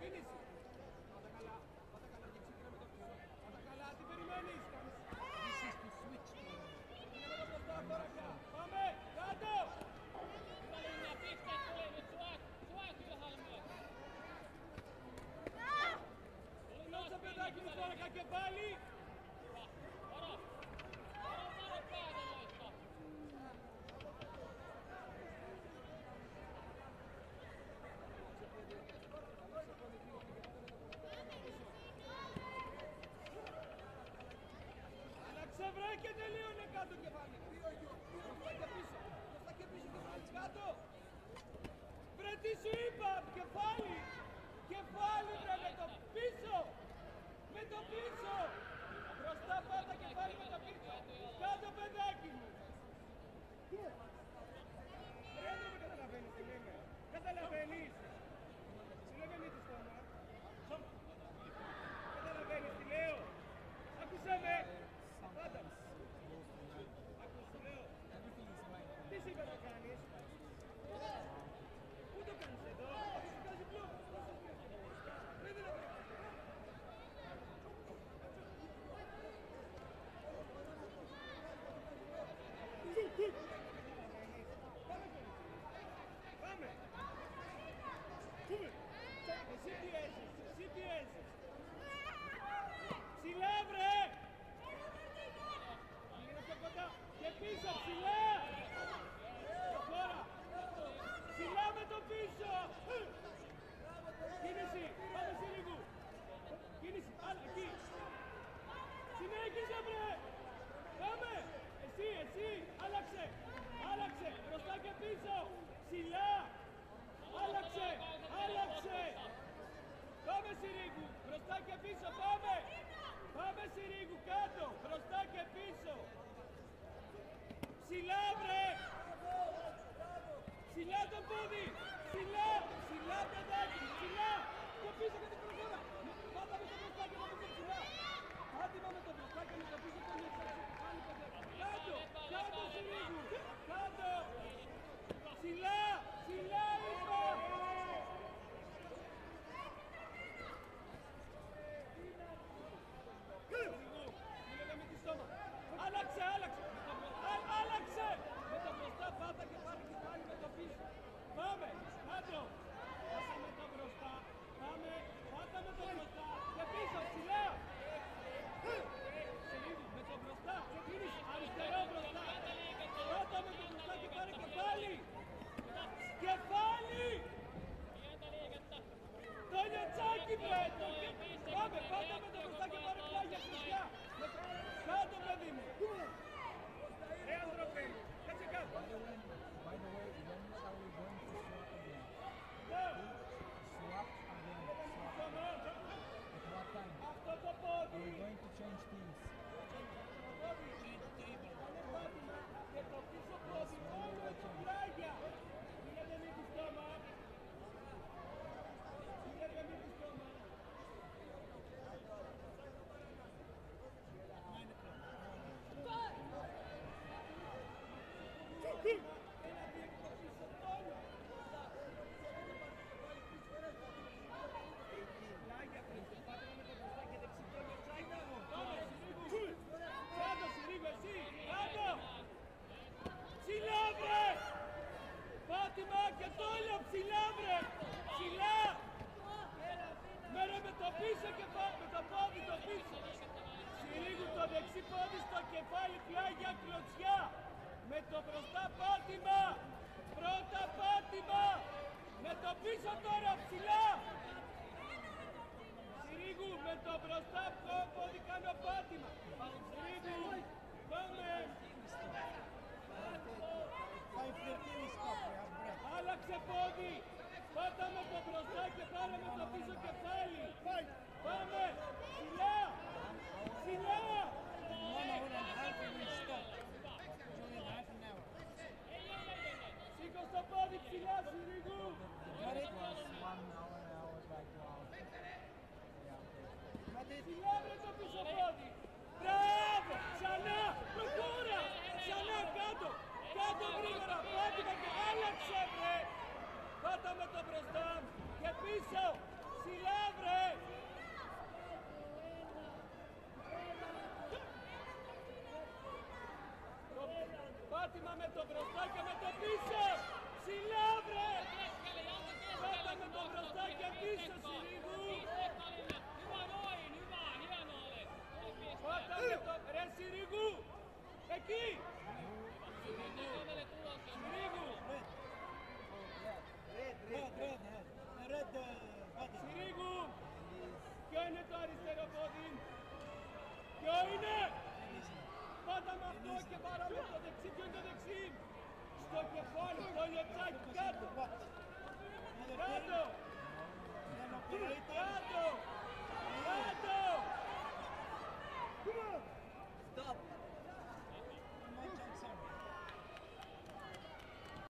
Φύγεις. Πάτα καλά, πάτα καλά και ξύκρα με το πίσω. Πάτα καλά, τι περιμένεις. μπρε και τελείωνε κάτω κεφάλι. Δύο γιο, δύο γιο και πίσω. Μπροστά και πίσω κεφάλι κάτω. Βρε τι σου είπα, κεφάλι. Κεφάλι πρέπει το πίσω, πάμε! Πάμε Συρίγου, κάτω, μπροστά και πίσω! Ψηλά, βρε! Ψηλά το πόδι! Ψηλά! σηκώνεις στο κεφάλι πια για κλωτσιά. Με το μπροστά πάτημα, πρώτα πάτημα, με το πίσω τώρα ψηλά. Συρίγου με το μπροστά πόδι κάνω πάτημα. Συρίγου, πάμε. Άλλαξε πόδι, πάτα με το μπροστά και το γρήγορα, πάτηκα και άλλαξε βρε! Πάτα με το μπροστά και πίσω! Ψηλά βρε! Πάτημα με το μπροστά και με το πίσω! Ψηλά βρε! Πάτα με το μπροστά και πίσω Σιλίγου! Πάτα με το... Ρε Σιλίγου! Εκεί! Suomelle tulos on Συρίγου. Red, red, red. Red uh, button. Συρίγου. Ποιο είναι το αριστερό πόδι; Ποιο είναι; Πάτα με αυτό και πάρα με το δεξί. Ποιο είναι το δεξί; Στο κεφάλι, στο λιωτσάκι, κάτω. What? Another Κάτω. Then operator. Κάτω.